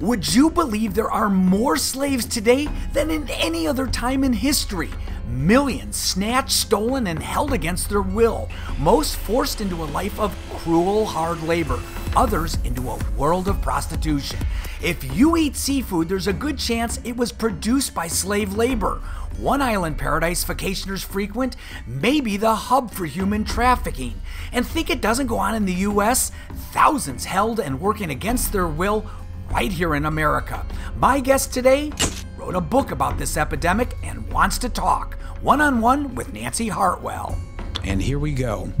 Would you believe there are more slaves today than in any other time in history? Millions snatched, stolen, and held against their will, most forced into a life of cruel, hard labor, others into a world of prostitution. If you eat seafood, there's a good chance it was produced by slave labor. One island paradise vacationers frequent may be the hub for human trafficking. And think it doesn't go on in the US? Thousands held and working against their will right here in America. My guest today wrote a book about this epidemic and wants to talk one on one with Nancy Hartwell. And here we go.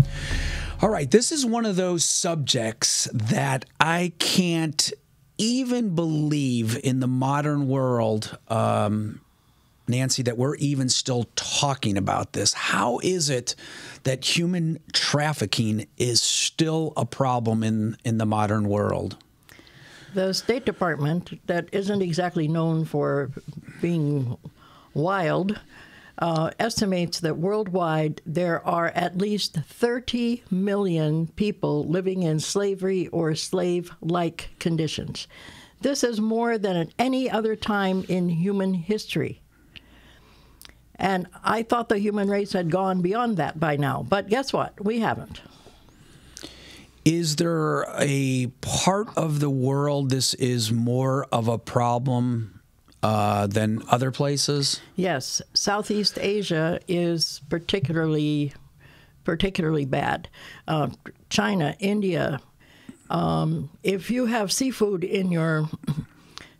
All right, this is one of those subjects that I can't even believe in the modern world, um, Nancy, that we're even still talking about this. How is it that human trafficking is still a problem in, in the modern world? The State Department, that isn't exactly known for being wild, uh, estimates that worldwide there are at least 30 million people living in slavery or slave like conditions. This is more than at any other time in human history. And I thought the human race had gone beyond that by now. But guess what? We haven't. Is there a part of the world this is more of a problem uh, than other places? Yes, Southeast Asia is particularly particularly bad. Uh, China, India. Um, if you have seafood in your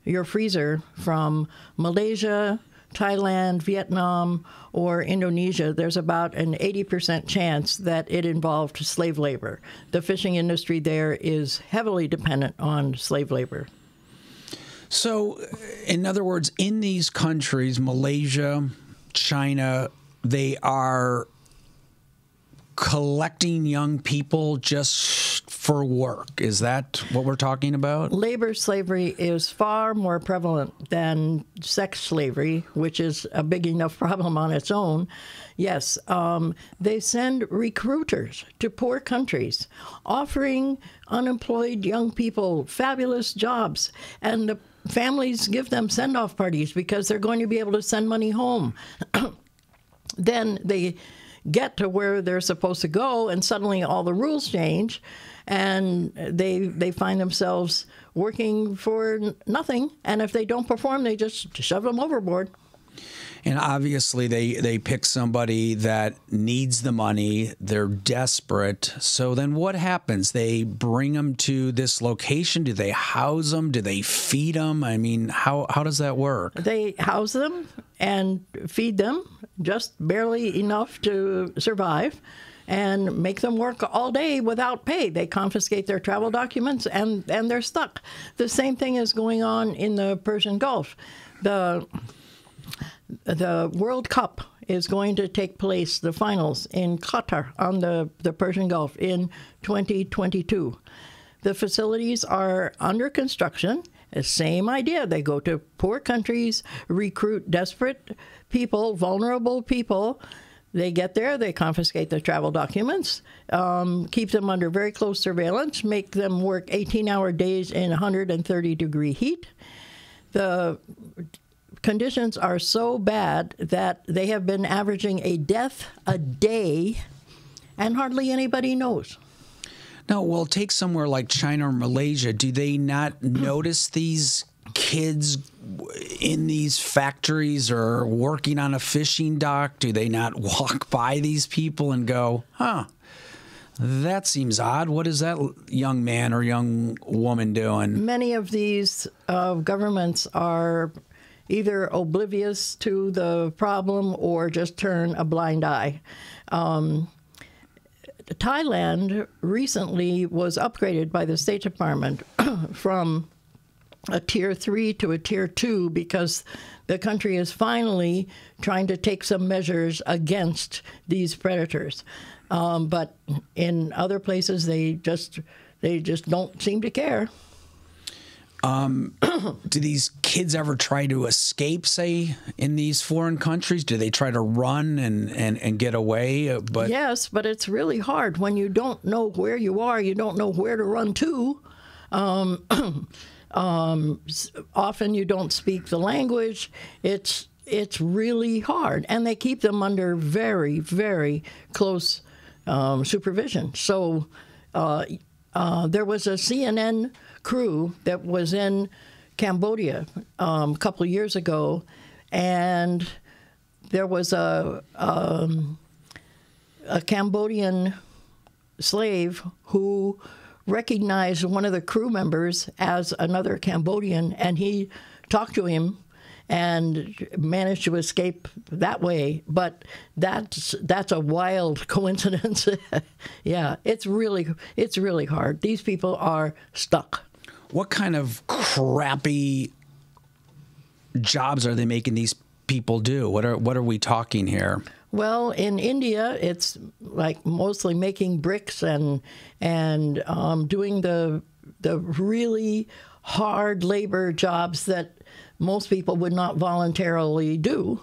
your freezer from Malaysia, Thailand, Vietnam, or Indonesia, there's about an 80% chance that it involved slave labor. The fishing industry there is heavily dependent on slave labor. So, in other words, in these countries, Malaysia, China, they are collecting young people just for work. Is that what we're talking about? Labor slavery is far more prevalent than sex slavery, which is a big enough problem on its own. Yes, um, they send recruiters to poor countries, offering unemployed young people fabulous jobs, and the families give them send off parties because they're going to be able to send money home. then they get to where they're supposed to go, and suddenly all the rules change, and they they find themselves working for nothing. And if they don't perform, they just shove them overboard. And obviously, they, they pick somebody that needs the money. They're desperate. So then what happens? They bring them to this location. Do they house them? Do they feed them? I mean, how, how does that work? They house them and feed them just barely enough to survive and make them work all day without pay. They confiscate their travel documents and, and they're stuck. The same thing is going on in the Persian Gulf. The the World Cup is going to take place, the finals in Qatar on the, the Persian Gulf in 2022. The facilities are under construction. Same idea. They go to poor countries, recruit desperate people, vulnerable people. They get there, they confiscate their travel documents, um, keep them under very close surveillance, make them work 18 hour days in 130 degree heat. The conditions are so bad that they have been averaging a death a day, and hardly anybody knows. No, well, take somewhere like China or Malaysia. Do they not notice these kids in these factories or working on a fishing dock? Do they not walk by these people and go, huh? That seems odd. What is that young man or young woman doing? Many of these uh, governments are either oblivious to the problem or just turn a blind eye. Um, Thailand recently was upgraded by the State Department from a tier three to a tier two because the country is finally trying to take some measures against these predators. Um, but in other places, they just they just don't seem to care. Um, do these kids ever try to escape, say, in these foreign countries? Do they try to run and, and, and get away? Uh, but yes, but it's really hard when you don't know where you are. You don't know where to run to. Um, Um, often you don't speak the language. It's it's really hard, and they keep them under very very close um, supervision. So uh, uh, there was a CNN crew that was in Cambodia um, a couple of years ago, and there was a um, a Cambodian slave who recognized one of the crew members as another Cambodian, and he talked to him and managed to escape that way. But that's that's a wild coincidence. yeah, it's really it's really hard. These people are stuck. What kind of crappy jobs are they making these people do? What are what are we talking here? Well, in India, it's like mostly making bricks and and um, doing the the really hard labor jobs that most people would not voluntarily do,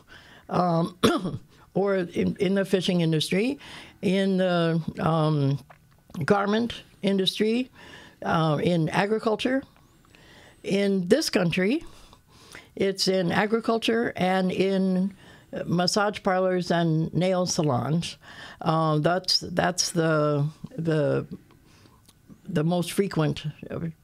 um, or in, in, the fishing industry, in the um, garment industry, uh, in agriculture. In this country, it's in agriculture and in massage parlors and nail salons. Uh, that's that's the the the most frequent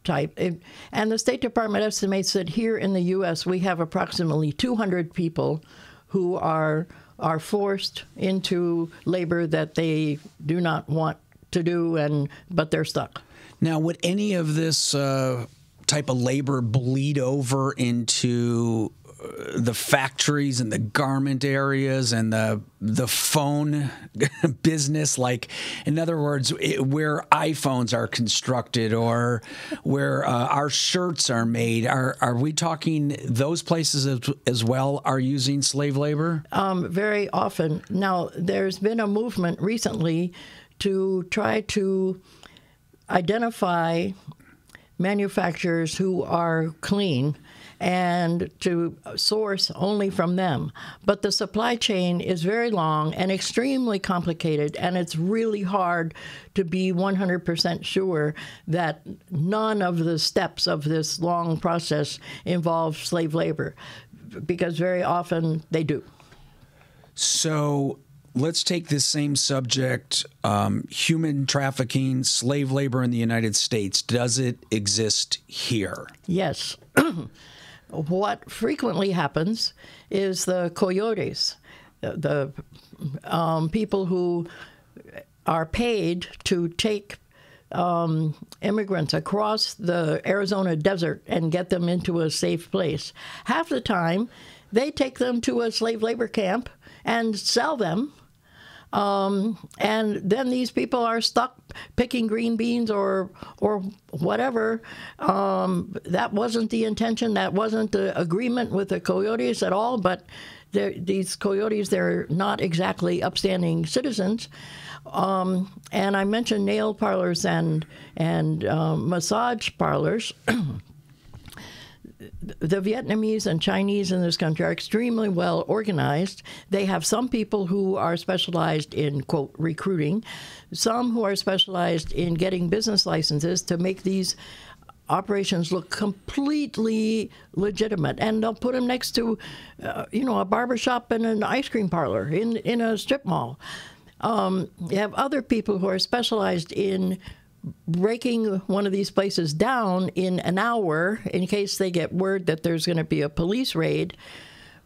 type. It, and the State Department estimates that here in the U.S. we have approximately 200 people who are are forced into labor that they do not want to do, and but they're stuck. Now, would any of this uh, type of labor bleed over into the factories and the garment areas and the the phone business like in other words it, where iPhones are constructed or where uh, our shirts are made. Are are we talking those places as, as well are using slave labor? Um, very often. Now there's been a movement recently to try to identify manufacturers who are clean and to source only from them. But the supply chain is very long and extremely complicated, and it's really hard to be 100% sure that none of the steps of this long process involve slave labor, because very often they do. So let's take this same subject um, human trafficking, slave labor in the United States. Does it exist here? Yes. what frequently happens is the coyotes, the, um, people who are paid to take um, immigrants across the Arizona desert and get them into a safe place. Half the time, they take them to a slave labor camp and sell them um, and then these people are stuck picking green beans or or whatever. Um, that wasn't the intention. That wasn't the agreement with the coyotes at all. But these coyotes, they're not exactly upstanding citizens. Um, and I mentioned nail parlors and and um, massage parlors. the Vietnamese and Chinese in this country are extremely well organized. They have some people who are specialized in, quote, recruiting, some who are specialized in getting business licenses to make these operations look completely legitimate and they'll put them next to uh, you know a barber shop and an ice cream parlor in in a strip mall um, you have other people who are specialized in breaking one of these places down in an hour in case they get word that there's going to be a police raid.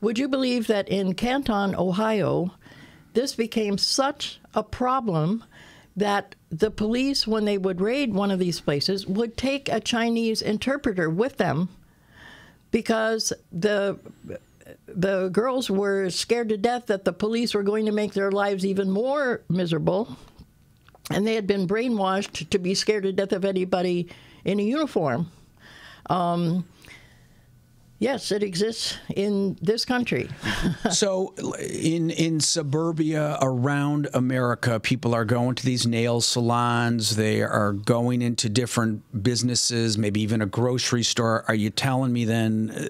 Would you believe that in Canton, Ohio, this became such a problem that the police, when they would raid one of these places, would take a Chinese interpreter with them because the the girls were scared to death that the police were going to make their lives even more miserable and they had been brainwashed to be scared to death of anybody in a uniform. Um, yes, it exists in this country. so, in in suburbia around America, people are going to these nail salons. They are going into different businesses, maybe even a grocery store. Are you telling me then?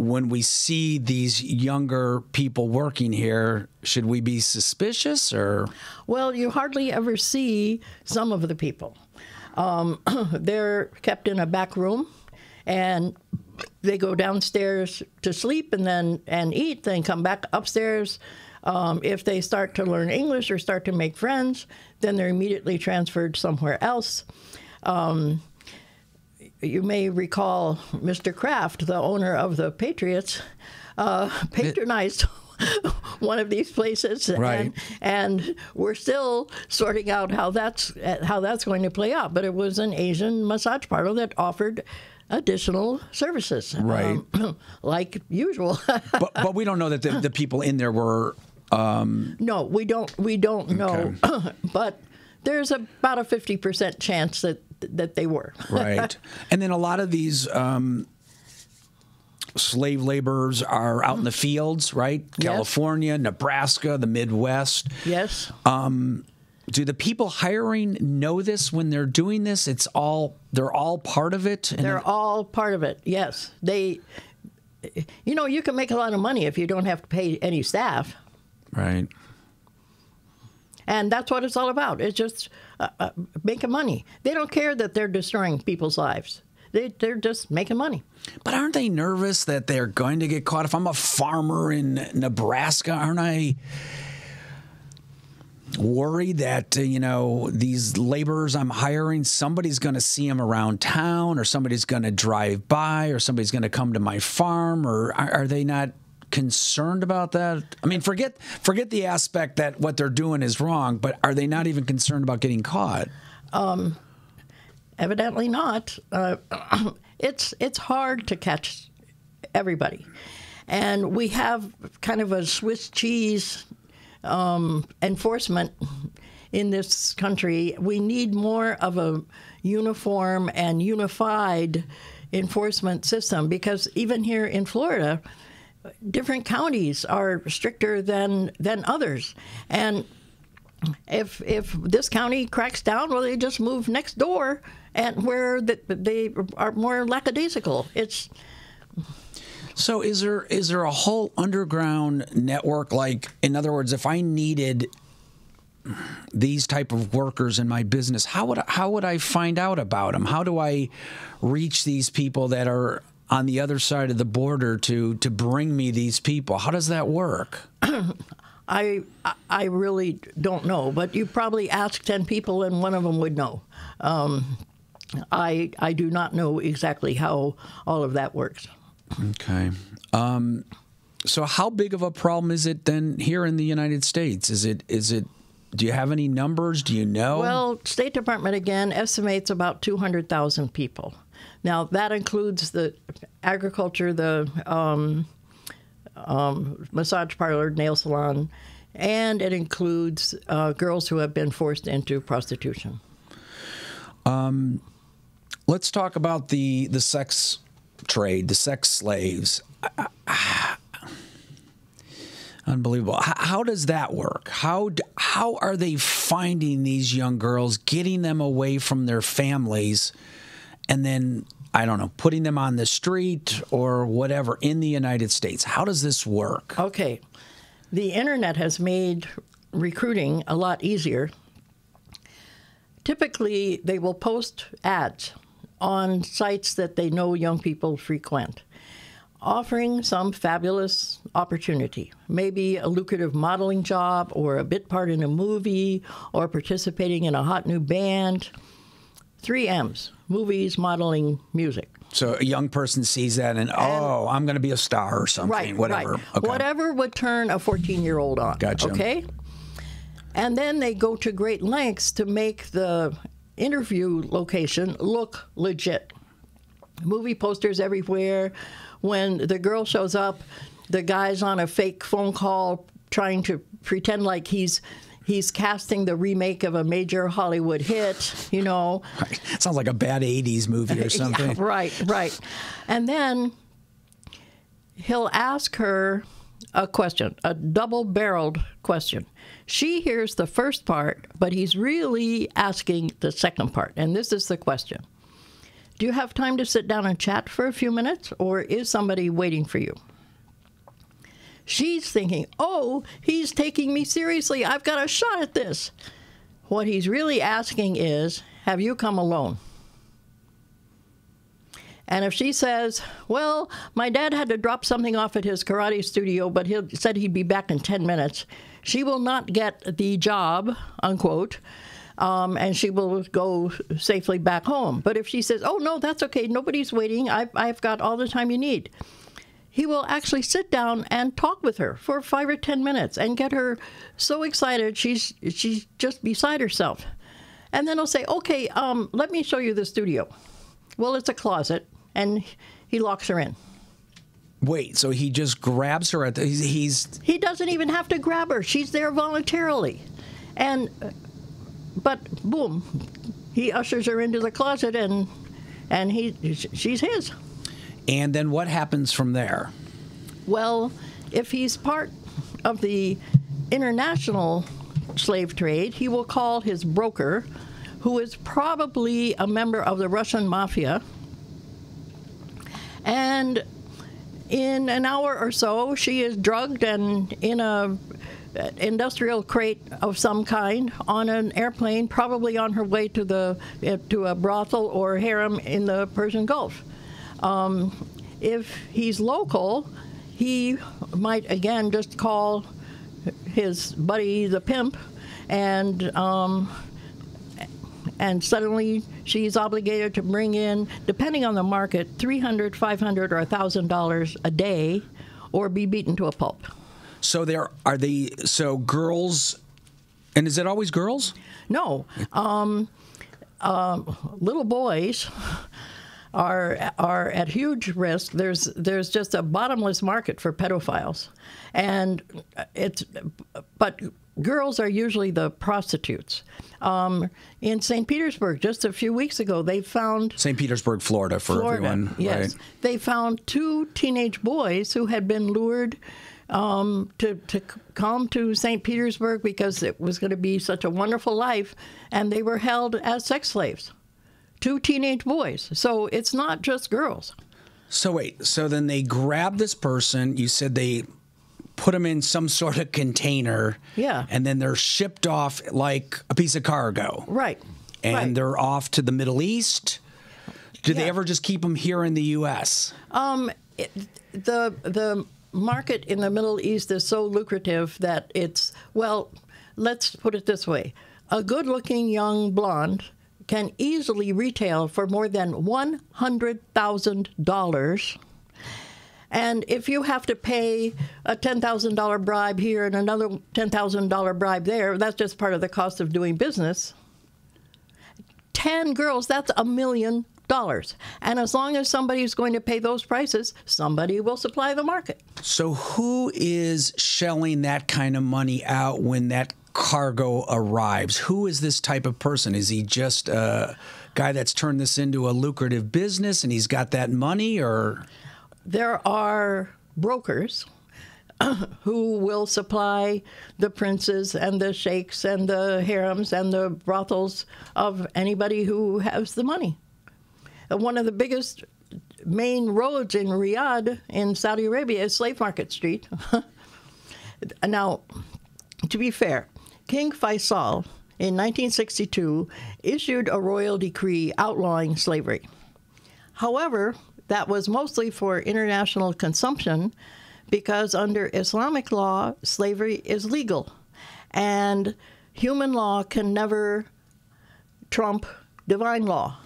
When we see these younger people working here, should we be suspicious or? Well, you hardly ever see some of the people. Um, they're kept in a back room and they go downstairs to sleep and then and eat, then come back upstairs. Um, if they start to learn English or start to make friends, then they're immediately transferred somewhere else. Um, you may recall Mr. Kraft, the owner of the Patriots, uh, patronized one of these places, Right. and, and we're still sorting out how that's how that's going to play out. But it was an Asian massage parlor that offered additional services, Right. um, like usual. but but we don't know that the, the people in there were no, we don't. We don't know, but there's about a fifty percent chance that that they were. right. and then a lot of these um, slave laborers are out in the fields, right? California, Nebraska, the Midwest. Yes. Do the people hiring know this when they're doing this? It's all they're all part of it. And They're all part of it. Yes, they. You know, you can make a lot of money if you don't have to pay any staff, right. And that's what it's all about. It's just uh, uh, making money. They don't care that they're destroying people's lives. They, they're just making money. But aren't they nervous that they're going to get caught? If I'm a farmer in Nebraska, aren't I worried that uh, you know these laborers I'm hiring, somebody's going to see them around town, or somebody's going to drive by, or somebody's going to come to my farm, or are, are they not? Concerned about that i mean forget forget the aspect that what they're doing is wrong but are they not even concerned about getting caught Um, Evidently not. Uh, it's it's hard to catch everybody, and we have kind of a Swiss cheese um, enforcement in this country. We need more of a uniform and unified enforcement system because even here in Florida, different counties are stricter than than others, and if if this county cracks down, well, they just move next door, and where the, they are more lackadaisical. It's So is there is there a whole underground network? Like in other words if I needed these type of workers in my business how would how would I find out about them how do I reach these people that are on the other side of the border to to bring me these people how does that work I I really don't know, but you probably ask ten people, and one of them would know. Um, I I do not know exactly how all of that works. okay um so how big of a problem is it then here in the United States is it is it do you have any numbers do you know Well, State Department again estimates about 200,000 people. Now, that includes the agriculture, the um, um, massage parlor, nail salon, and it includes uh, girls who have been forced into prostitution. Let's talk about the the sex trade, the sex slaves. Unbelievable. How does that work? How how are they finding these young girls, getting them away from their families, and then I don't know, putting them on the street or whatever in the United States? How does this work? Okay. The internet has made recruiting a lot easier. Typically, they will post ads on sites that they know young people frequent, offering some fabulous opportunity. Maybe a lucrative modeling job, or a bit part in a movie, or participating in a hot new band. Three M's movies, modeling, music. So a young person sees that and oh, I'm going to be a star or something, Right, whatever. right. Okay. Whatever would turn a 14 year old on. Gotcha. Okay? And then they go to great lengths to make the interview location look legit. Movie posters everywhere. When the girl shows up, the guy's on a fake phone call trying to pretend like he's he's casting the remake of a major Hollywood hit, you know. Sounds like a bad 80s movie or something. Yeah, right, right. And then he'll ask her a question, a double barreled question. She hears the first part, but he's really asking the second part. And this is the question Do you have time to sit down and chat for a few minutes, or is somebody waiting for you? She's thinking, oh, he's taking me seriously. I've got a shot at this. What he's really asking is, have you come alone? And if she says, "Well, my dad had to drop something off at his karate studio, but he said he'd be back in 10 minutes," she will not get the job, unquote. Um, and she will go safely back home. But if she says, "Oh no, that's okay. Nobody's waiting. I've, I've got all the time you need," he will actually sit down and talk with her for five or ten minutes and get her so excited she's she's just beside herself. And then he'll say, "Okay, um, let me show you the studio." Well, it's a closet, and he locks her in. Wait, so he just grabs her at the, he's, he's He doesn't even have to grab her; she's there voluntarily, and but boom, he ushers her into the closet, and and he she's his. And then what happens from there? Well, if he's part of the international slave trade, he will call his broker, who is probably a member of the Russian mafia. And in an hour or so, she is drugged and in a uh, industrial crate of some kind on an airplane, probably on her way to the uh, to a brothel or harem in the Persian Gulf. Um, if he's local, he might again just call his buddy the pimp, and um, and suddenly she's obligated to bring in, depending on the market, 300 500 or $1,000 a day, or be beaten to a pulp. So there are the so girls, and is it always girls? No, um, um, little boys are are at huge risk. There's there's just a bottomless market for pedophiles, and it's but girls are usually the prostitutes. Um, in St. Petersburg, just a few weeks ago, they found St. Petersburg, Florida, for Florida, everyone. yes, right? they found two teenage boys who had been lured um, to to come to St. Petersburg because it was going to be such a wonderful life, and they were held as sex slaves. Two teenage boys. So it's not just girls. So wait, so then they grab this person. You said they put them in some sort of container. Yeah. And then they're shipped off like a piece of cargo. Right. And right. they're off to the Middle East. Do they ever just keep them here in the U.S.? Um, it, the the market in the Middle East is so lucrative that it's well. Let's put it this way: a good-looking young blonde can easily retail for more than one hundred thousand dollars. And if you have to pay a $10,000 bribe here and another $10,000 bribe there, that's just part of the cost of doing business. 10 girls, that's a million dollars. And as long as somebody is going to pay those prices, somebody will supply the market. So who is shelling that kind of money out when that cargo arrives? Who is this type of person? Is he just a guy that's turned this into a lucrative business and he's got that money or There are brokers who will supply the princes and the sheikhs and the harems and the brothels of anybody who has the money. One of the biggest main roads in Riyadh in Saudi Arabia is Slave Market Street. now, to be fair, King Faisal in 1962 issued a royal decree outlawing slavery. However, that was mostly for international consumption because under Islamic law, slavery is legal. And human law can never trump divine law.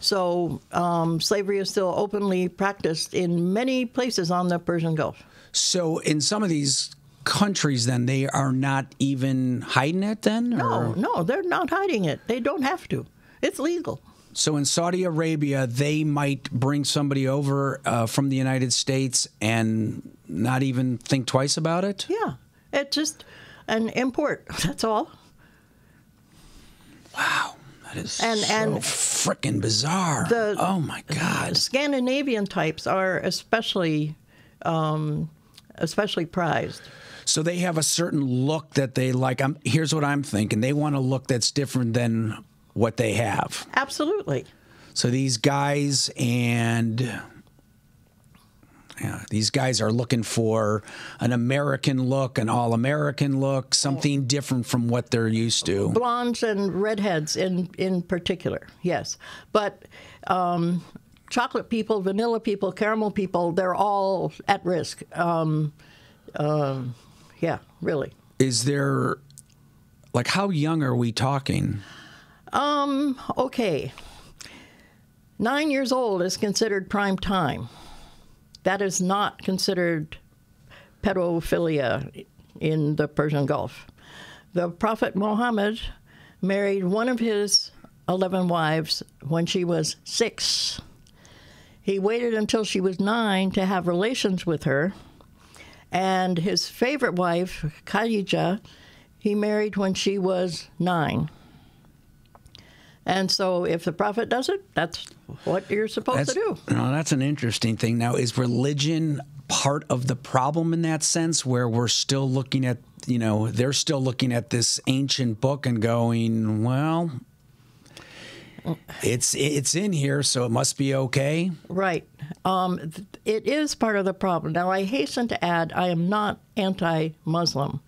So um, slavery is still openly practiced in many places on the Persian Gulf. So in some of these countries, then they are not even hiding it. Then, No, or no, they're not hiding it. They don't have to. It's legal. so in Saudi Arabia, they might bring somebody over uh, from the United States and not even think twice about it. Yeah, it's just an import. That's all. Wow. That is And- so and freaking bizarre. the- oh my god! Scandinavian types are especially, um, especially prized. So they have a certain look that they like. I'm, here's what I'm thinking: they want a look that's different than what they have. Absolutely. So these guys and yeah, these guys are looking for an American look, an all-American look, something different from what they're used to. Blondes and redheads in, in particular, yes. But um, chocolate people, vanilla people, caramel people, they're all at risk. Um, um, yeah, really. Is there, like, how young are we talking? Um, okay. Nine years old is considered prime time. That is not considered pedophilia in the Persian Gulf. The Prophet Muhammad married one of his 11 wives when she was six. He waited until she was nine to have relations with her. And his favorite wife, Khadija, he married when she was nine. And so, if the prophet does it, that's what you're supposed That's, to do. No, that's an interesting thing. Now, is religion part of the problem in that sense, where we're still looking at, you know, they're still looking at this ancient book and going, well, it's it's in here, so it must be okay. Right. Um, it is part of the problem. Now, I hasten to add, I am not anti Muslim.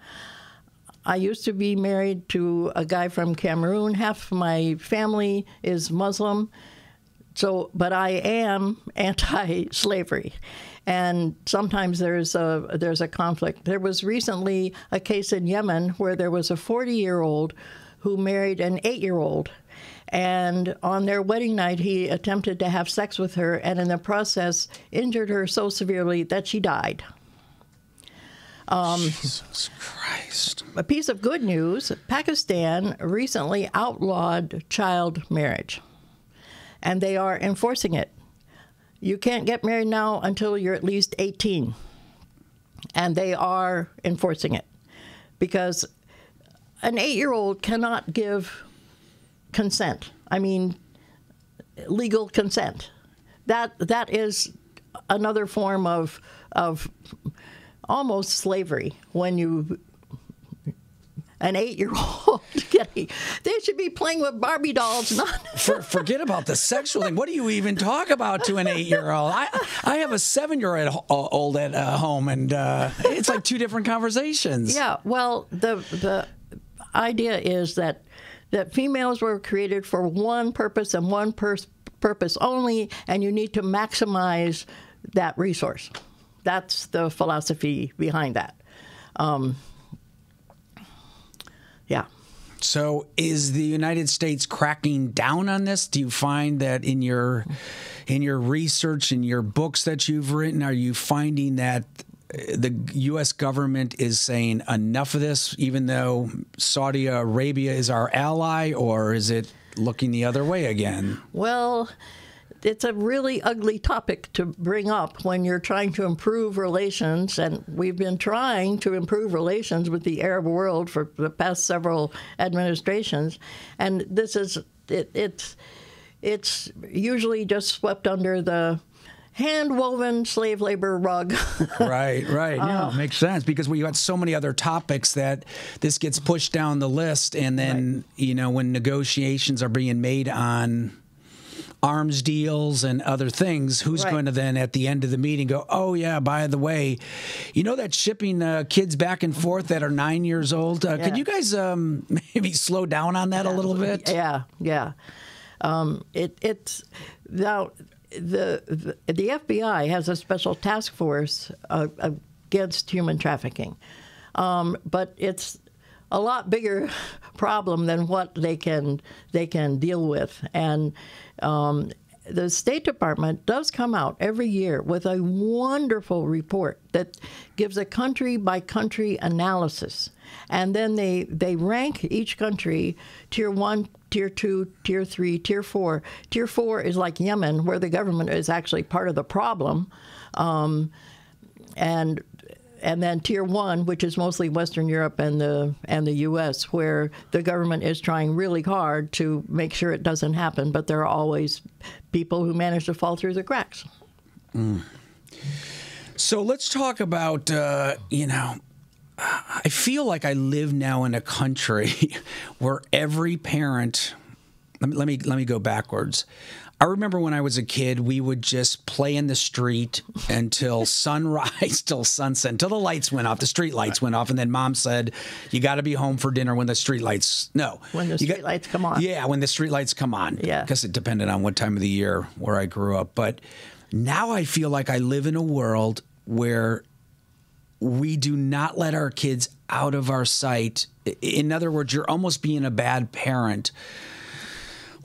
I used to be married to a guy from Cameroon. Half of my family is Muslim. So, but I am anti-slavery, and sometimes there's a there's a conflict. There was recently a case in Yemen where there was a 40-year-old who married an eight-year-old, and on their wedding night he attempted to have sex with her, and in the process injured her so severely that she died. Um, Jesus Christ! A piece of good news Pakistan recently outlawed child marriage, and they are enforcing it. You can't get married now until you're at least 18, and they are enforcing it because an eight year old cannot give consent. I mean, legal consent. That that is another form of of almost slavery when you an eight year old getting they should be playing with Barbie dolls, not For, forget about the sexual thing. What do you even talk about to an eight-year-old? I I have a seven-year-old at uh, home, and uh, it's like two different conversations. Yeah, well, the the idea is that that females were created for one purpose and one pers- purpose only, and you need to maximize that resource. That's the philosophy behind that. Um, yeah. So, is the United States cracking down on this? Do you find that in your in your research in your books that you've written, are you finding that the U.S. government is saying enough of this, even though Saudi Arabia is our ally, or is it looking the other way again? Well, it's a really ugly topic to bring up when you're trying to improve relations, and we've been trying to improve relations with the Arab world for the past several administrations, and this is it, it's it's usually just swept under the hand-woven slave labor rug. right, right. Yeah, it makes sense because we got so many other topics that this gets pushed down the list, and then you know when negotiations are being made on arms deals and other things, who's Right. going to then at the end of the meeting go, oh yeah, by the way, you know that shipping uh, kids back and forth that are nine years old? Uh, Could you guys um, maybe slow down on that a little bit? Yeah, yeah. Um, it, it's now the, the FBI has a special task force uh, against human trafficking, um, but it's a lot bigger problem than what they can they can deal with and. Um, the State Department does come out every year with a wonderful report that gives a country by country analysis. And then they, they rank each country tier one, tier two, tier three, tier four. Tier four is like Yemen, where the government is actually part of the problem. Um, and and then tier one, which is mostly Western Europe and the and the U.S., where the government is trying really hard to make sure it doesn't happen, but there are always people who manage to fall through the cracks. So let's talk about, uh, you know, I feel like I live now in a country where every parent. Let me let me let me go backwards. I remember when I was a kid, we would just play in the street until sunrise, till sunset, until the lights went off, the street lights went off, and then mom said, "You got to be home for dinner when the street lights." No, When the you got- street lights come on. Yeah, when the street lights come on. Yeah. because it depended on what time of the year where I grew up. But now I feel like I live in a world where we do not let our kids out of our sight. In other words, you're almost being a bad parent.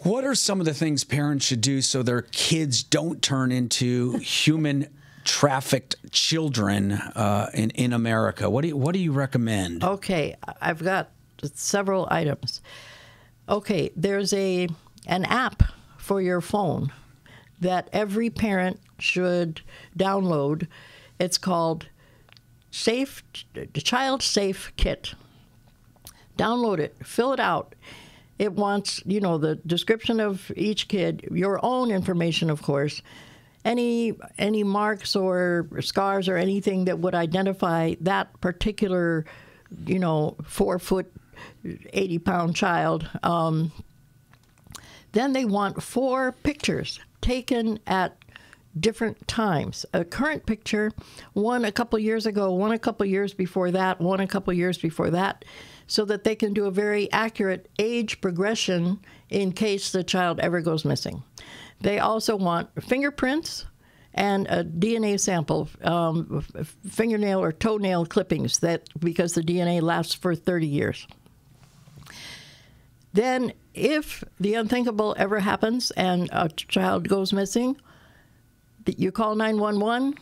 What are some of the things parents should do so their kids don't turn into human trafficked children uh, in in America? What do you, what do you recommend? Okay, I've got several items. Okay, there's a an app for your phone that every parent should download. It's called Safe Child Safe Kit. Download it, fill it out. It wants, you know, the description of each kid, your own information, of course, any any marks or scars or anything that would identify that particular, you know, four foot, eighty pound child. Um, then they want four pictures taken at different times. A current picture, one a couple years ago, one a couple years before that, one a couple years before that, so that they can do a very accurate age progression in case the child ever goes missing. They also want fingerprints and a DNA sample, um, fingernail or toenail clippings, that because the DNA lasts for 30 years. Then, if the unthinkable ever happens and a child goes missing, you call 911.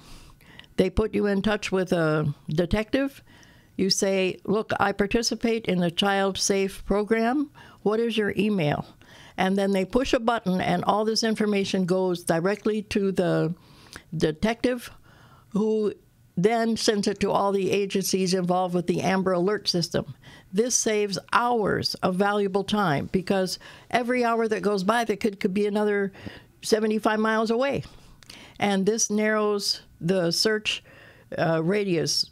They put you in touch with a detective. You say, Look, I participate in the Child Safe program. What is your email? And then they push a button, and all this information goes directly to the detective who then sends it to all the agencies involved with the Amber Alert system. This saves hours of valuable time because every hour that goes by, the kid could be another 75 miles away. And this narrows the search uh, radius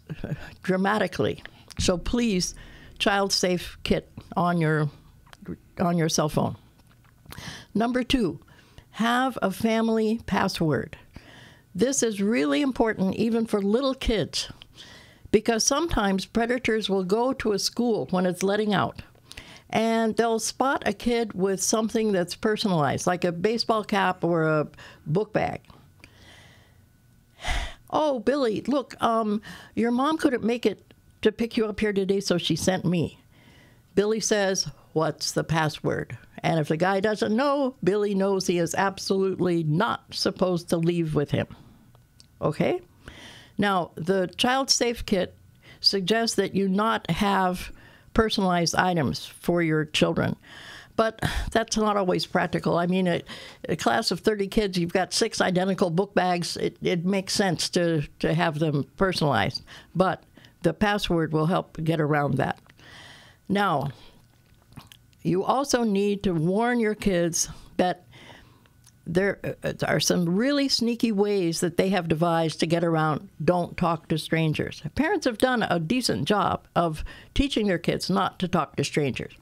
dramatically. So please, child safe kit on your on your cell phone. Number two, have a family password. This is really important even for little kids because sometimes predators will go to a school when it's letting out and they'll spot a kid with something that's personalized, like a baseball cap or a book bag. Oh, Billy, look, um, your mom couldn't make it to pick you up here today, so she sent me. Billy says, What's the password? And if the guy doesn't know, Billy knows he is absolutely not supposed to leave with him. Okay? Now, the Child Safe Kit suggests that you not have personalized items for your children. But that's not always practical. I mean, a, a class of 30 kids, you've got six identical book bags. It, it makes sense to, to have them personalized. But the password will help get around that. Now, you also need to warn your kids that there uh, are some really sneaky ways that they have devised to get around don't talk to strangers. Parents have done a decent job of teaching their kids not to talk to strangers.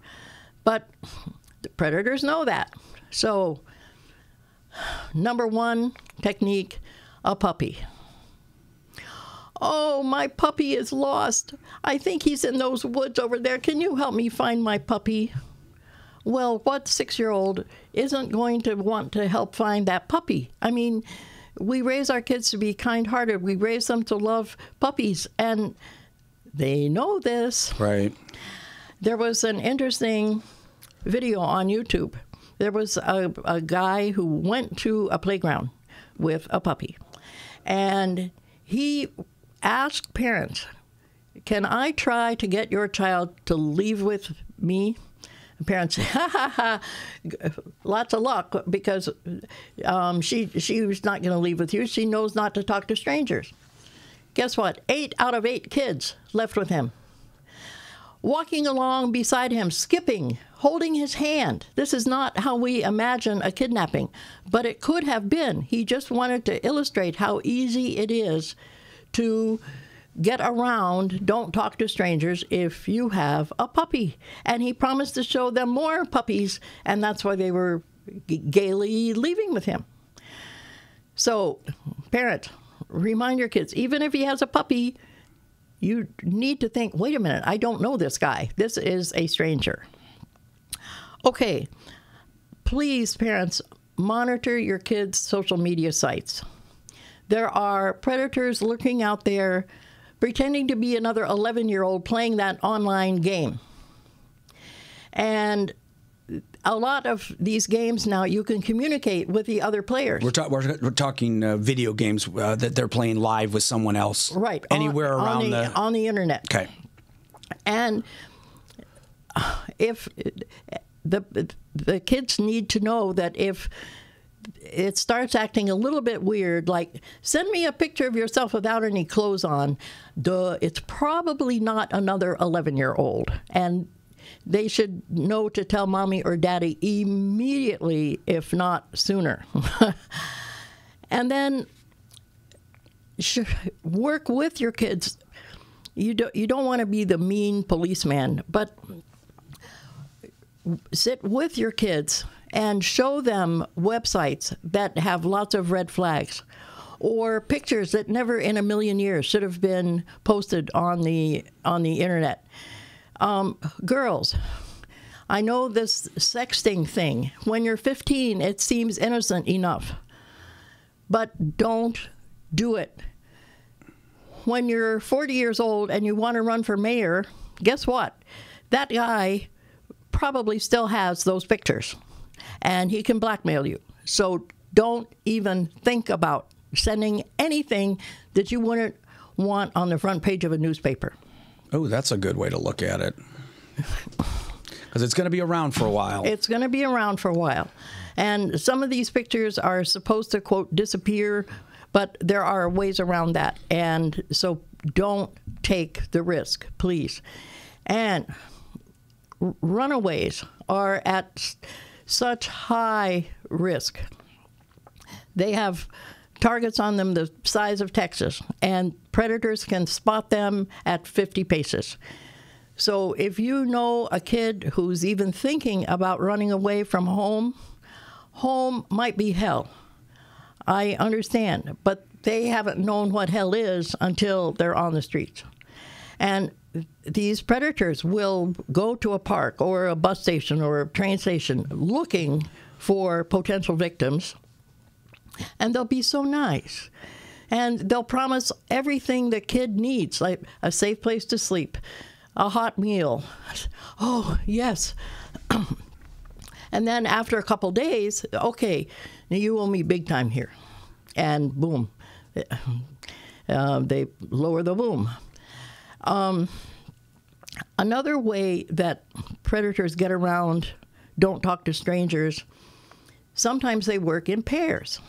But predators know that. So, number one technique a puppy. Oh, my puppy is lost. I think he's in those woods over there. Can you help me find my puppy? Well, what six year old isn't going to want to help find that puppy? I mean, we raise our kids to be kind hearted, we raise them to love puppies, and they know this. Right. There was an interesting video on YouTube. There was a, a guy who went to a playground with a puppy, and he asked parents, Can I try to get your child to leave with me? Parents said, ha ha ha, lots of luck because um, she, she was not going to leave with you. She knows not to talk to strangers. Guess what? Eight out of eight kids left with him walking along beside him, skipping, holding his hand. This is not how we imagine a kidnapping, but it could have been. He just wanted to illustrate how easy it is to get around don't talk to strangers if you have a puppy. And he promised to show them more puppies, and that's why they were gaily leaving with him. So, parent, remind your kids, even if he has a puppy, you need to think, wait a minute, I don't know this guy. This is a stranger. Okay, please, parents, monitor your kids' social media sites. There are predators lurking out there pretending to be another 11 year old playing that online game. And a lot of these games now you can communicate with the other players. We're, ta- we're, we're talking uh, video games uh, that they're playing live with someone else. right. Anywhere on, around on the, the. on the internet. okay. And if the the kids need to know that if it starts acting a little bit weird, like send me a picture of yourself without any clothes on, duh, it's probably not another 11 year old. And they should know to tell mommy or daddy immediately, if not sooner. and then work with your kids. You don't, you don't want to be the mean policeman, but sit with your kids and show them websites that have lots of red flags or pictures that never in a million years should have been posted on the on the internet. Um, girls, I know this sexting thing. When you're 15, it seems innocent enough, but don't do it. When you're 40 years old and you want to run for mayor, guess what? That guy probably still has those pictures and he can blackmail you. So don't even think about sending anything that you wouldn't want on the front page of a newspaper. Oh, that's a good way to look at it. Because it's going to be around for a while. It's going to be around for a while. And some of these pictures are supposed to, quote, disappear, but there are ways around that. And so don't take the risk, please. And runaways are at such high risk. They have targets on them the size of Texas, and predators can spot them at 50 paces. So if you know a kid who's even thinking about running away from home, home might be hell. I understand, but they haven't known what hell is until they're on the streets. And these predators will go to a park or a bus station or a train station looking for potential victims, and they'll be so nice. And they'll promise everything the kid needs, like a safe place to sleep, a hot meal. Oh, yes. and then after a couple days, okay, you owe me big time here. And boom, uh, they lower the boom. Um, another way that predators get around don't talk to strangers, sometimes they work in pairs.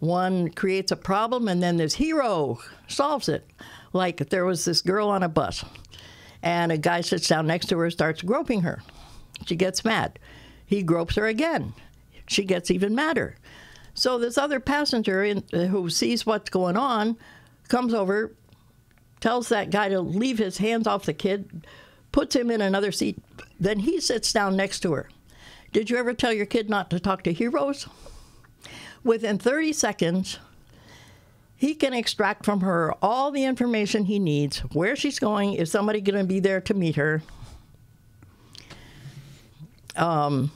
One creates a problem and then this hero solves it. Like there was this girl on a bus, and a guy sits down next to her, starts groping her. She gets mad. He gropes her again. She gets even madder. So this other passenger in, uh, who sees what's going on comes over, tells that guy to leave his hands off the kid, puts him in another seat. Then he sits down next to her. Did you ever tell your kid not to talk to heroes? Within 30 seconds, he can extract from her all the information he needs where she's going, is somebody going to be there to meet her? Um,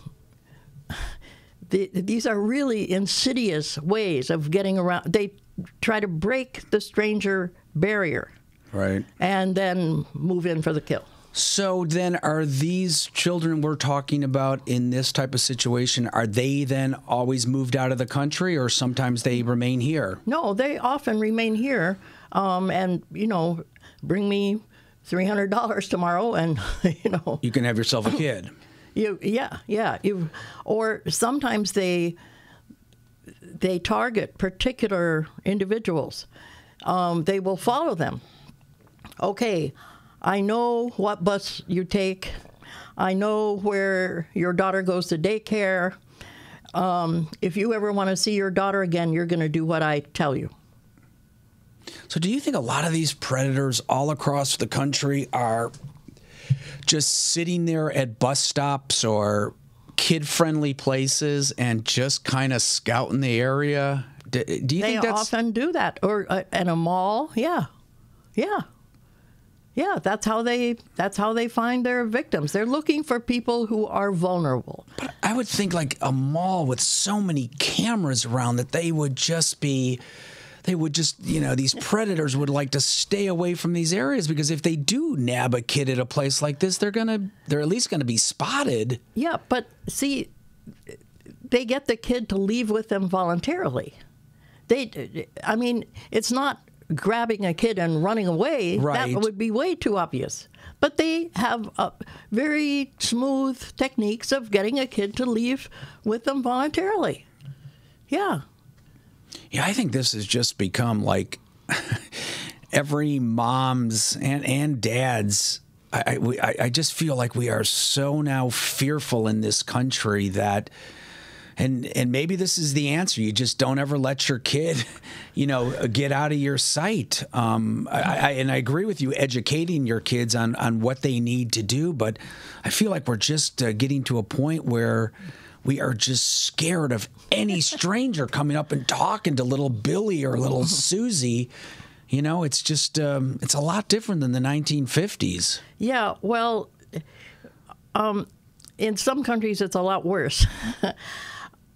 the, these are really insidious ways of getting around. They try to break the stranger barrier right. and then move in for the kill. So then, are these children we're talking about in this type of situation? Are they then always moved out of the country, or sometimes they remain here? No, they often remain here, um, and you know, bring me three hundred dollars tomorrow, and you know, You can have yourself a kid. you yeah yeah you, or sometimes they they target particular individuals. Um, they will follow them. Okay, I know what bus you take. I know where your daughter goes to daycare. Um, if you ever want to see your daughter again, you're going to do what I tell you. So, do you think a lot of these predators all across the country are just sitting there at bus stops or kid-friendly places and just kind of scouting the area? Do, do you They think that's often do that, or uh, at a mall. Yeah, yeah, yeah. That's how they. That's how they find their victims. They're looking for people who are vulnerable. But I would think like a mall with so many cameras around that they would just be they would just you know these predators would like to stay away from these areas because if they do nab a kid at a place like this they're gonna they're at least gonna be spotted Yeah, but see, they get the kid to leave with them voluntarily. They, I mean, it's not grabbing a kid and running away. Right. That would be way too obvious. But they have uh, very smooth techniques of getting a kid to leave with them voluntarily. Yeah. yeah i think this has just become like every mom's and and dad's I, I, I just feel like we are so now fearful in this country that and and maybe this is the answer. You just don't ever let your kid, you know, get out of your sight. Um, I, I, and I agree with you, educating your kids on on what they need to do. But I feel like we're just uh, getting to a point where we are just scared of any stranger coming up and talking to little Billy or little Susie. You know, it's just um, it's a lot different than the 1950s. Yeah, well, um, in some countries it's a lot worse.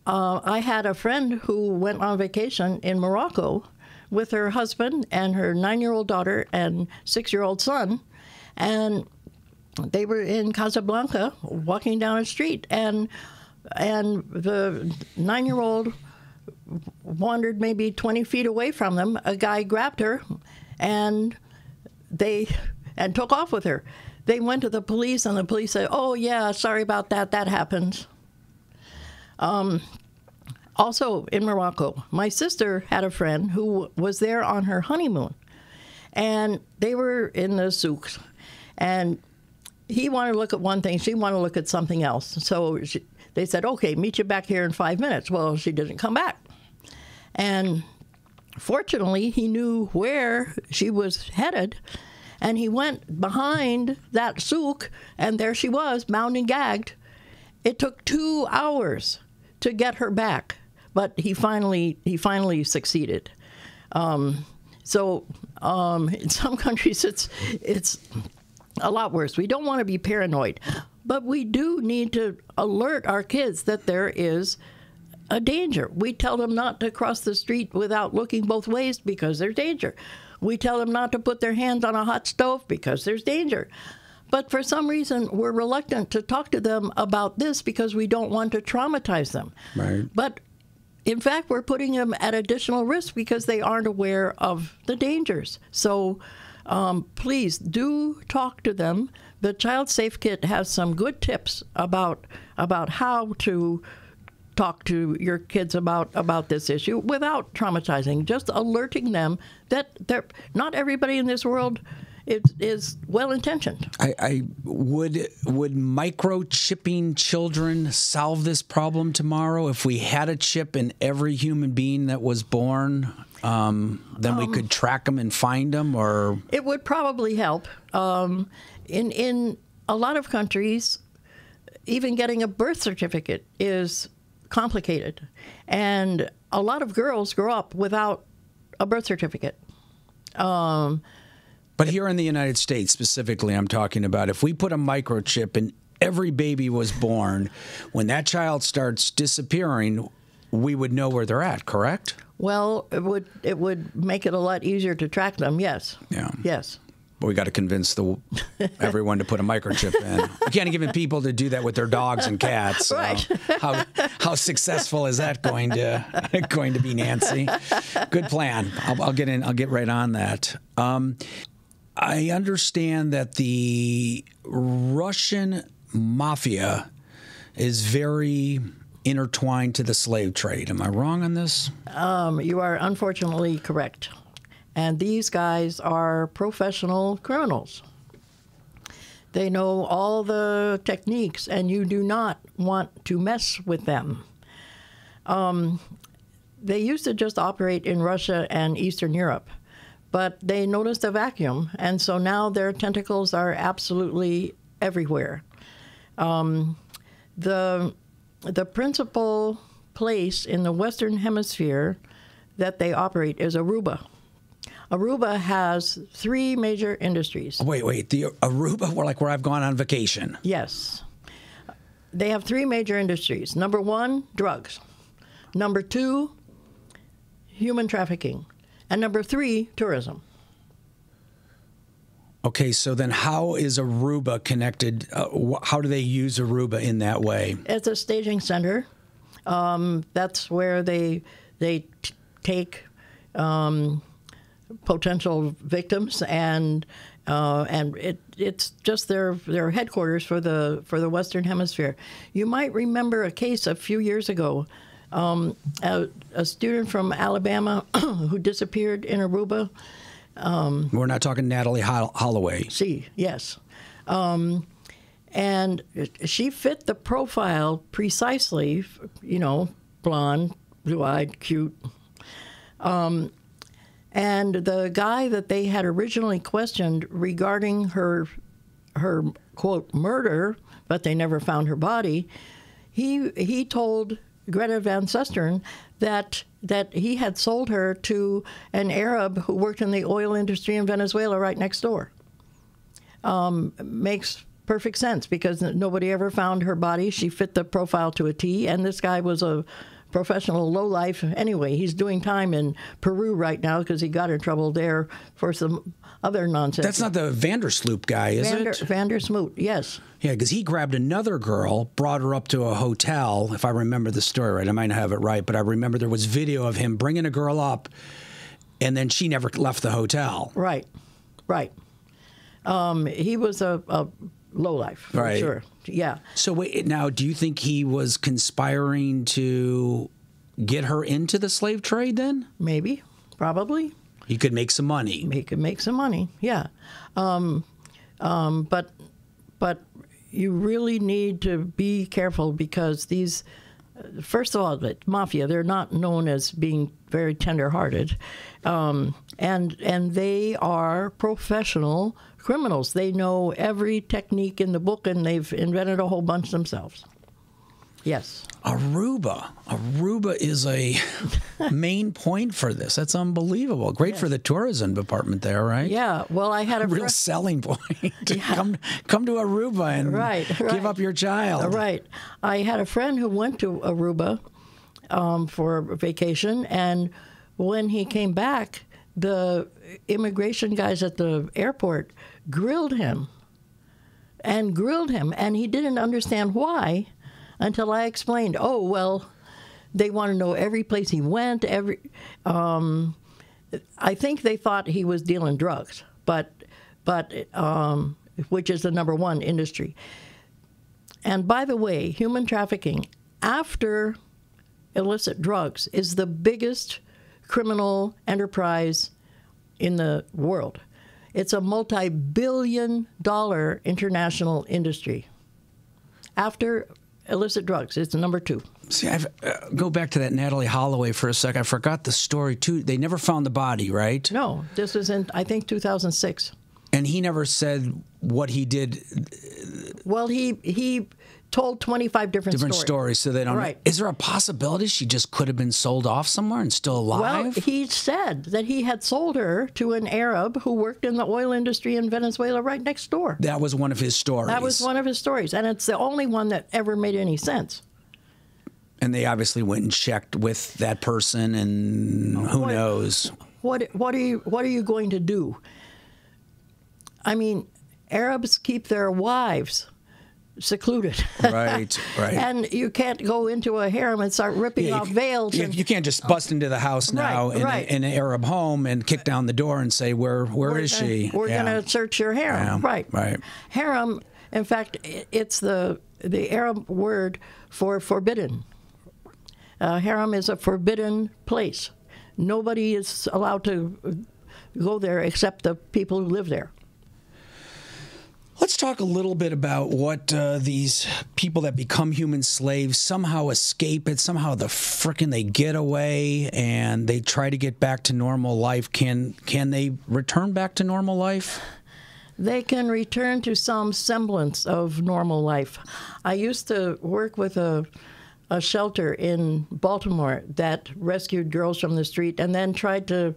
Uh, I had a friend who went on vacation in Morocco with her husband and her nine year old daughter and six year old son. And they were in Casablanca walking down a street, and, and the nine year old wandered maybe 20 feet away from them. A guy grabbed her and they and took off with her. They went to the police, and the police said, "Oh yeah, sorry about that. That happens." Um, also in Morocco, my sister had a friend who was there on her honeymoon, and they were in the souks, and he wanted to look at one thing, she wanted to look at something else. So she, they said, "Okay, meet you back here in five minutes." Well, she didn't come back, and fortunately, he knew where she was headed, and he went behind that souk, and there she was, bound and gagged. It took two hours to get her back, but he finally he finally succeeded. Um, so um, in some countries, it's it's a lot worse. We don't want to be paranoid, but we do need to alert our kids that there is a danger. We tell them not to cross the street without looking both ways because there's danger. We tell them not to put their hands on a hot stove because there's danger. But for some reason, we're reluctant to talk to them about this because we don't want to traumatize them. Right. But in fact, we're putting them at additional risk because they aren't aware of the dangers. So um, please do talk to them. The Child Safe Kit has some good tips about about how to talk to your kids about about this issue without traumatizing. Just alerting them that they're not everybody in this world is, is well intentioned. I, I would would microchipping children solve this problem tomorrow if we had a chip in every human being that was born. Um, then we could track them and find them, or It would probably help. Um, in in a lot of countries, even getting a birth certificate is complicated, and a lot of girls grow up without a birth certificate. Um, but here in the United States specifically, I'm talking about if we put a microchip in every baby was born, when that child starts disappearing, we would know where they're at. Correct? well, it would it would make it a lot easier to track them. Yes. Yeah. Yes. But we got to convince the everyone to put a microchip in. We can't even people to do that with their dogs and cats. so Right. How how successful is that going to going to be, Nancy? Good plan. I'll, I'll get in. I'll get right on that. Um, I understand that the Russian mafia is very intertwined to the slave trade. Am I wrong on this? Um, you are unfortunately correct. And these guys are professional criminals. They know all the techniques, and you do not want to mess with them. Um, they used to just operate in Russia and Eastern Europe, but they noticed a vacuum, and so now their tentacles are absolutely everywhere. Um, the the principal place in the Western Hemisphere that they operate is Aruba. Aruba has three major industries. Wait, wait. The Aruba, where like where I've gone on vacation. Yes. They have three major industries. Number one, drugs. Number two, human trafficking. And number three, tourism. Okay, so then how is Aruba connected? Uh, how do they use Aruba in that way? It's a staging center. Um, that's where they they t- take um, potential victims and uh, and it, it's just their their headquarters for the for the Western Hemisphere. You might remember a case a few years ago. Um, a, a student from Alabama who disappeared in Aruba. We're not talking Natalee Holloway. See, yes. Um, and she fit the profile precisely, you know, blonde, blue eyed, cute. Um, and the guy that they had originally questioned regarding her, her quote, murder, but they never found her body, he, he told Greta Van Susteren that that he had sold her to an Arab who worked in the oil industry in Venezuela right next door. Um, makes perfect sense because nobody ever found her body. She fit the profile to a T, and this guy was a professional lowlife. Anyway, he's doing time in Peru right now because he got in trouble there for some other nonsense. That's not the Vandersloot guy, is Vander, it? Vander Sloot, yes. Yeah, because he grabbed another girl, brought her up to a hotel. If I remember the story right, I might not have it right, but I remember there was video of him bringing a girl up, and then she never left the hotel. Right, right. Um, he was a, a lowlife, for Right. sure. Yeah. So wait, now do you think he was conspiring to get her into the slave trade? Then Maybe, probably. he could make some money. He could make some money. Yeah, um, um, but but you really need to be careful because these. First of all, the mafia, they're not known as being very tender-hearted, um, and and they are professional criminals. They know every technique in the book, and they've invented a whole bunch themselves. Yes. Aruba. Aruba is a main point for this. That's unbelievable. Great for the tourism department there, right? Yeah. Well, I had a Real fri- selling point. come, come to Aruba and Right, give up your child. Right. I had a friend who went to Aruba um, for vacation, and when he came back, the immigration guys at the airport grilled him and grilled him, and he didn't understand why until I explained. Oh well, they want to know every place he went. Every, um, I think they thought he was dealing drugs, but but um, which is the number one industry. And by the way, human trafficking after illicit drugs is the biggest criminal enterprise in the world. It's a multi billion dollar international industry. After illicit drugs, it's number two. See, I've, uh, go back to that Natalee Holloway for a sec. I forgot the story too. They never found the body, right? No, this was in, I think, 2006. And he never said what he did. Well, he, he told 25 different, Different stories. stories, so they don't. Right. Is there a possibility she just could have been sold off somewhere and still alive Well, he said that he had sold her to an Arab who worked in the oil industry in Venezuela right next door. that was one of his stories. That was one of his stories, and it's the only one that ever made any sense. And they obviously went and checked with that person, and who What- knows? What what are you what are you going to do? I mean, Arabs keep their wives secluded. Right, right. and you can't go into a harem and start ripping Yeah, off veils. you, and, you can't just bust into the house now Right, in, right. A, in an Arab home and kick down the door and say, "Where where we're is gonna- she?" We're Yeah. going to search your harem. Yeah, right. right. Harem, in fact, it's the the Arab word for forbidden. Uh, harem is a forbidden place. Nobody is allowed to go there except the people who live there. Let's talk a little bit about what uh, these people that become human slaves somehow escape it. Somehow the frickin' they get away and they try to get back to normal life. Can can they return back to normal life? they can return to some semblance of normal life. I used to work with a, a shelter in Baltimore that rescued girls from the street and then tried to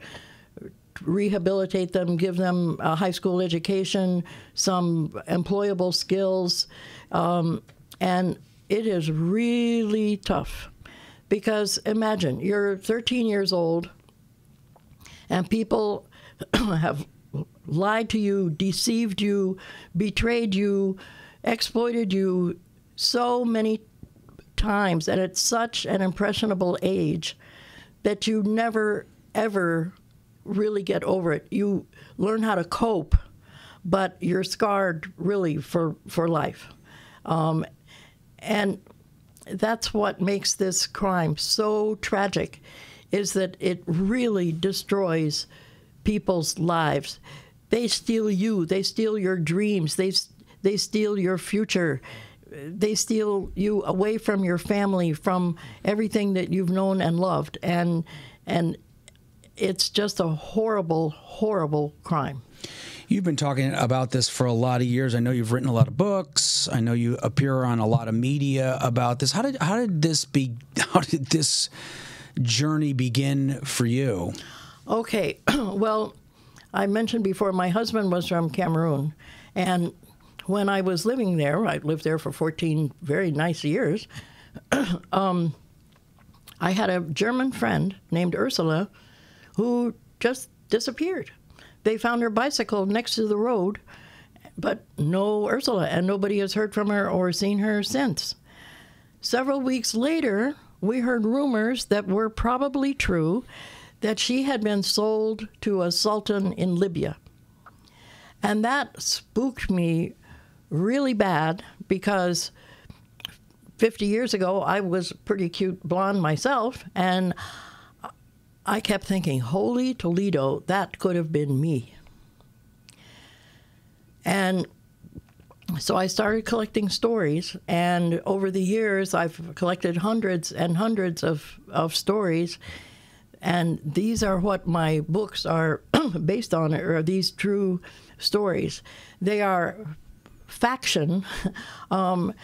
rehabilitate them, give them a high school education, some employable skills. Um, and it is really tough because imagine you're 13 years old and people have lied to you, deceived you, betrayed you, exploited you so many times and at such an impressionable age that you never ever really get over it. You learn how to cope, but you're scarred really for for life, um, and that's what makes this crime so tragic, is that it really destroys people's lives. They steal you. They steal your dreams. They they steal your future they steal you away from your family, from everything that you've known and loved, and and it's just a horrible, horrible crime. You've been talking about this for a lot of years. I know you've written a lot of books. I know you appear on a lot of media about this. How did how did this be? How did this journey begin for you? Okay, well, I mentioned before my husband was from Cameroon, and when I was living there, I lived there for 14 very nice years. um, I had a German friend named Ursula who just disappeared. They found her bicycle next to the road, but no Ursula, and nobody has heard from her or seen her since. Several weeks later, we heard rumors that were probably true that she had been sold to a sultan in Libya. And that spooked me really bad because 50 years ago I was pretty cute blonde myself, and I kept thinking, holy Toledo, that could have been me. And so I started collecting stories, and over the years, I've collected hundreds and hundreds of, of stories. And these are what my books are based on, are these true stories. They are faction. Um,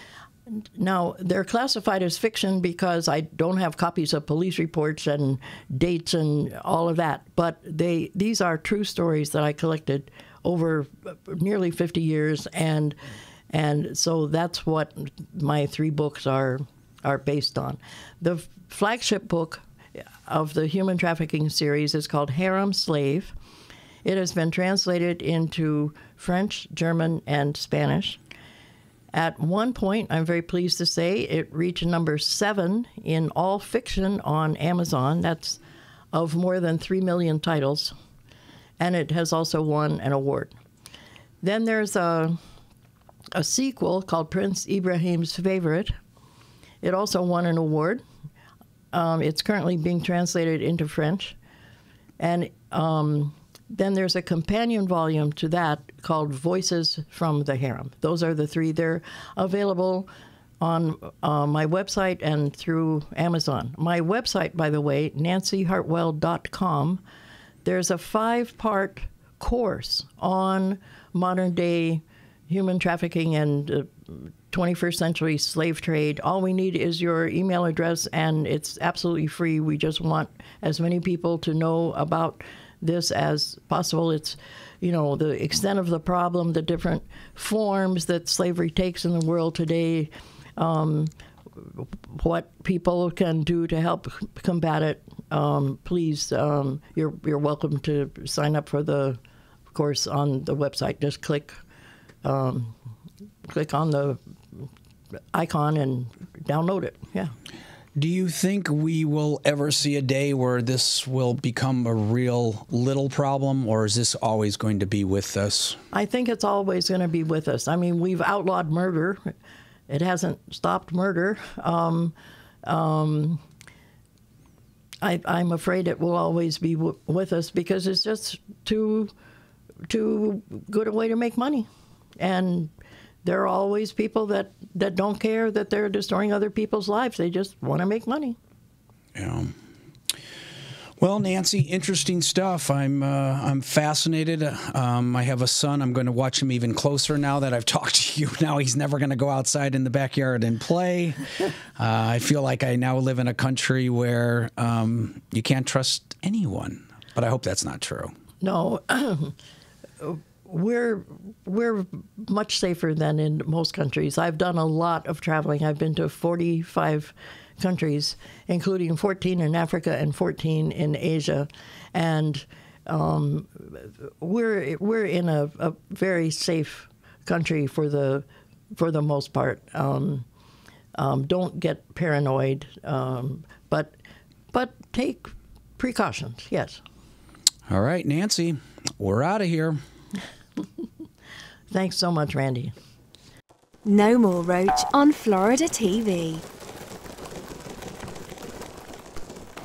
now, they're classified as fiction because I don't have copies of police reports and dates and all of that. But they these are true stories that I collected over uh, nearly 50 years, and and so that's what my three books are are based on. The flagship book of the human trafficking series is called Harem Slave. It has been translated into French, German, and Spanish. At one point, I'm very pleased to say, it reached number seven in all fiction on Amazon. That's of more than 3 million titles. And it has also won an award. Then there's a, a sequel called Prince Ibrahim's Favorite. It also won an award. Um, it's currently being translated into French. And um, then there's a companion volume to that called Voices from the Harem. Those are the three. They're available on uh, my website and through Amazon. My website, by the way, nancyhartwell.com, there's a five part course on modern day human trafficking and uh, 21st century slave trade. All we need is your email address, and it's absolutely free. We just want as many people to know about this as possible. It's, you know, the extent of the problem, the different forms that slavery takes in the world today, um, what people can do to help combat it. Um, please, um, you're you're welcome to sign up for the course on the website. Just click um, click on the icon and download it. Yeah. Do you think we will ever see a day where this will become a real little problem, or is this always going to be with us? I think it's always going to be with us. I mean, we've outlawed murder, it hasn't stopped murder. Um, um, I, am afraid it will always be w- with us because it's just too too good a way to make money, and there are always people that, that don't care that they're destroying other people's lives. They just want to make money. Yeah. Well, Nancy, interesting stuff. I'm uh, I'm fascinated. Um, I have a son. I'm going to watch him even closer now that I've talked to you. Now he's never going to go outside in the backyard and play. Uh, I feel like I now live in a country where um, you can't trust anyone. But I hope that's not true. No, we're we're much safer than in most countries. I've done a lot of traveling. I've been to 45 countries, including 14 in Africa and 14 in Asia, and um, we're we're in a, a, very safe country for the for the most part. Um, um, don't get paranoid, um, but but take precautions. Yes. All right, Nancy, we're out of here. Thanks so much, Randy. No more roach on Florida TV.